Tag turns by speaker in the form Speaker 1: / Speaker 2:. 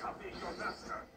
Speaker 1: copying your master.